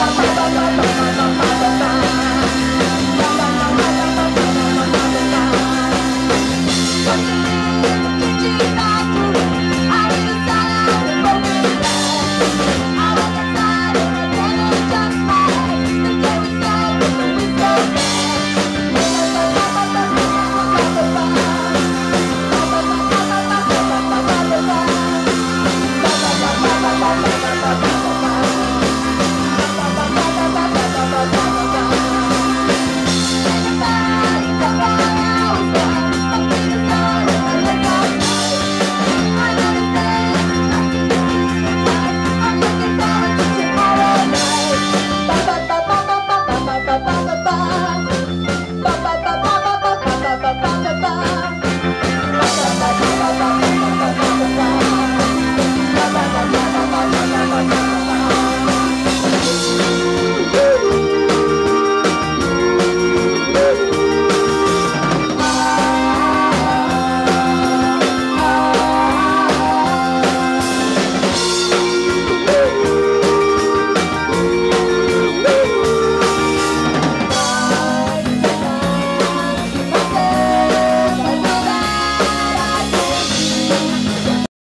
Bye.